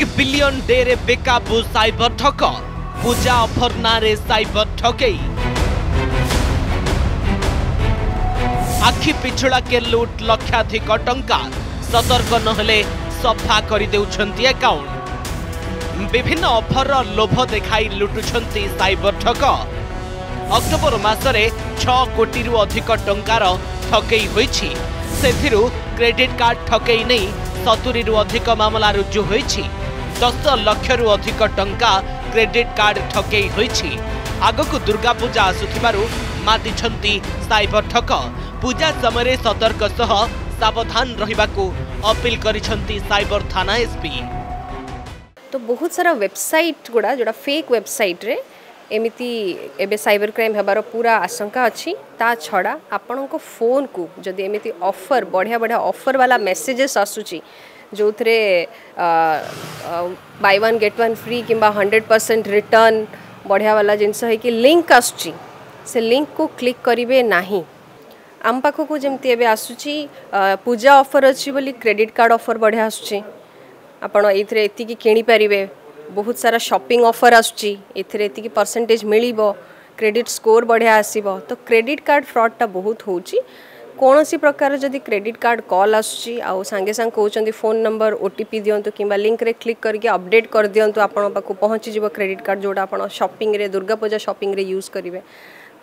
big billion ডেরে বেকাবু সাইবর ঠক পূজা offer নাঁরে সাইবর ঠকেই আখি পিছুড়াকে লুট লক্ষাধিক টঙ্কা সতর্ক নহলে সফা করে দেউছন্তি অ্যাকাউন্ট বিভিন্ন অফর লোভ দেখাই লুটুছন্তি সাইবর ঠক অক্টোবর মাসরে ছ কোটিরু অধিক টঙ্কার ঠকেই হয়েছে সেথিরু ক্রেডিট কার্ড ঠকেই নেই সতুরিরু অধিক মামলা রুজু হয়েছে দশ লক্ষরু অধিক টঙ্কা ক্রেডিট কার্ড ঠকেই হয়েছে আগকু দুর্গাপূজা আসুথিবারু মাতিছন্তি সাইবর ঠক পূজা সময়ে সতর্ক সহ সাবধান রহিবাকু অপিল করিছন্তি সাইবর থানা এসপি তো বহুত সারা ওয়েবসাইট গুড়া যেটা ফেক ওয়েবসাইট রে एमती एवं सैबर क्राइम होबार पूरा आशंका अच्छी ता छा आपण को फोन को जदि एम अफर बढ़िया बढ़िया अफर वाला मेसेजेस आसूची जो थे buy one get one free कि हंड्रेड परसेंट रिटर्न बढ़िया वाला जिनस है कि लिंक आस लिंक को क्लिक करेंगे ना आम पाखक जमी आसूची पूजा अफर अच्छी क्रेडिट कार्ड अफर बढ़िया आसान ये कि बहुत सारा शॉपिंग ऑफर आसर एति परसेंटेज मिल क्रेडिट स्कोर बढ़िया आसब तो क्रेडिट कार्ड फ्रड्टा बहुत हो कौन सी प्रकार जदि क्रेडिट कार्ड कॉल आसे सांगे सांग कौन फोन नंबर ओटीपी दिं कि लिंक रे क्लिक करके अपडेट कर दिंतु आपको पहुँची जब क्रेडिट कार्ड जो आप सपिंग में दुर्गा पूजा सपिंग में यूज करेंगे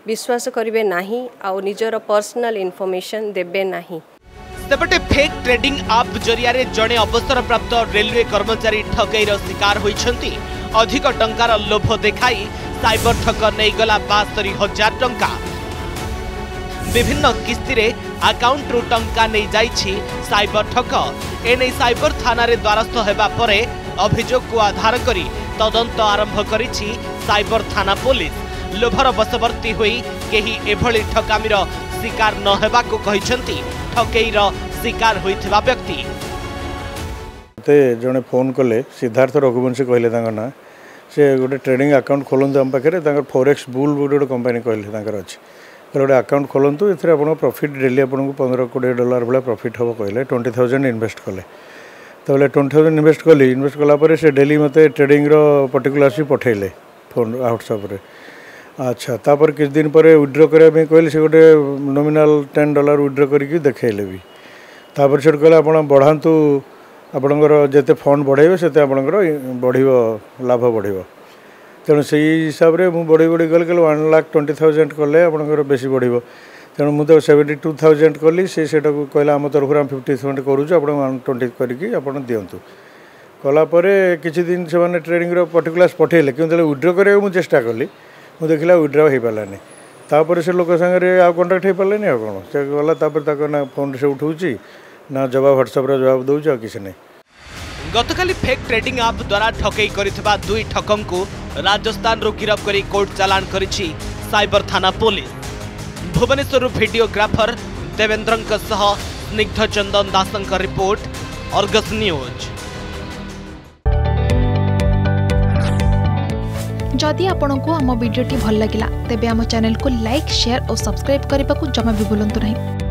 विश्वास करेंगे ना आजर पर्सनाल इनफर्मेशन देवे ना ସେପଟେ ଫେକ୍ ଟ୍ରେଡିଂ ଆପ୍ ଜରିଆରେ ଜଣେ ଅବସରପ୍ରାପ୍ତ ରେଲୱେ କର୍ମଚାରୀ ଠକେଇର ଶିକାର ହୋଇଛନ୍ତି ଅଧିକ ଟଙ୍କାର ଲୋଭ ଦେଖାଇ ସାଇବର ଠକ ନେଇଗଲା ବାସ୍ତରୀ ହଜାର ଟଙ୍କା ବିଭିନ୍ନ କିସ୍ତିରେ ଆକାଉଣ୍ଟରୁ ଟଙ୍କା ନେଇଯାଇଛି ସାଇବର ଠକ ଏନେଇ ସାଇବର ଥାନାରେ ଦ୍ୱାରସ୍ଥ ହେବା ପରେ ଅଭିଯୋଗକୁ ଆଧାର କରି ତଦନ୍ତ ଆରମ୍ଭ କରିଛି ସାଇବର ଥାନା ପୋଲିସ ଲୋଭର ବଶବର୍ତ୍ତୀ ହୋଇ କେହି ଏଭଳି ଠକାମିର ଶିକାର ନ ହେବାକୁ କହିଛନ୍ତି ঠকেইর শিকার হয়েছে ব্যক্তি ମୋତେ ଜଣେ ଫୋନ୍ କଲେ ସିଦ୍ଧାର୍ଥ ରଘୁବଂଶୀ କହିଲେ ତାଙ୍କ ନାଁ ସେ ଗୋଟେ ଟ୍ରେଡିଂ ଆକାଉଣ୍ଟ ଖୋଲନ୍ତୁ ଆମ ପାଖରେ ତାଙ୍କର ଫୋରେକ୍ସ ବୁଲ୍ ବୋଲି ଗୋଟେ କମ୍ପାନୀ କହିଲେ ତାଙ୍କର ଅଛି କହିଲେ ଗୋଟେ ଆକାଉଣ୍ଟ ଖୋଲନ୍ତୁ ଏଥିରେ ଆପଣଙ୍କ ପ୍ରଫିଟ୍ ଡେଲି ଆପଣଙ୍କୁ ପନ୍ଦର କୋଡ଼ିଏ ଡଲାର ଭଳିଆ ପ୍ରଫିଟ୍ ହେବ କହିଲେ ଟ୍ୱେଣ୍ଟି ଥାଉଜେଣ୍ଡ ଇନଭେଷ୍ଟ କଲେ ତ ବୋଲେ ଟ୍ୱେଣ୍ଟି ଥାଉଜେଣ୍ଡ ଇନଭେଷ୍ଟ କଲି ଇନଭେଷ୍ଟ କଲା ପରେ ସେ ଡେଲି ମୋତେ ଟ୍ରେଡିଂର ପର୍ଟିକୁଲାର୍ସ ବି ପଠାଇଲେ ଫୋନ୍ ହ୍ୱାଟ୍ସଆପ୍ରେ আচ্ছা তারপর কিছুদিন পরে উইড্র করা কহিলি সে গোটে নমিনাল টেন ডলার উইড্র করিকি দেখাইলে বি তারপরে সেটু কহিলে আপনার বঢ়ান্তু ଆପଣଙ୍କର ଯେତେ ଫଣ୍ଡ ବଢ଼େଇବେ ସେତେ ଆପଣଙ୍କର ବଢ଼ିବ ଲାଭ ବଢ଼ିବ ତେଣୁ ସେଇ ହିସାବରେ ମୁଁ ବଢ଼େଇ ବଢ଼େଇ ଗଲି କହିଲେ ୱାନ୍ ଲାକ୍ ଟ୍ୱେଣ୍ଟି ଥାଉଜେଣ୍ଡ କଲେ ଆପଣଙ୍କର ବେଶୀ ବଢ଼ିବ ତେଣୁ ମୁଁ ତ ସେଭେଣ୍ଟି ଟୁ ଥାଉଜେଣ୍ଡ କଲି ସେ ସେଇଟାକୁ କହିଲା ଆମ ତରଫରୁ ଆମେ ଫିଫ୍ଟି ଥାଉଜେଣ୍ଡ କରୁଛୁ ଆପଣ ୱାନ୍ ଟ୍ୱେଣ୍ଟି କରିକି ଆପଣ ଦିଅନ୍ତୁ କଲା ପରେ କିଛି ଦିନ ସେମାନେ ଟ୍ରେନିଂର ପର୍ଟିକୁଲାର୍ସ ପଠାଇଲେ କିନ୍ତୁ ଯେତେବେଳେ ୱିଡ୍ର କରିବାକୁ ମୁଁ ଚେଷ୍ଟା କଲି मुझ देख ला विड्रा हो पारानी तापर से लोक सांग कंट्राक्ट हो पारानी आ कौन से गला फोन से उठाऊ ना जवाब ह्वाट्सअप जवाब दौर आ किसी नहीं गतका फेक ट्रेडिंग आप द्वारा ठकई कर दुई ठक को राजस्थान गिरफ्त कर कोर्ट चलाण कर सबर थाना पुलिस भुवनेश्वर भिडियोग्राफर देवेन्द्रग्ध चंदन दासों रिपोर्ट अर्गस न्यूज़ जदि आपंक आम भिडी भल लगा तेब चेल को लाइक सेयार और सब्सक्राइब करने को जमा भी बुलां नहीं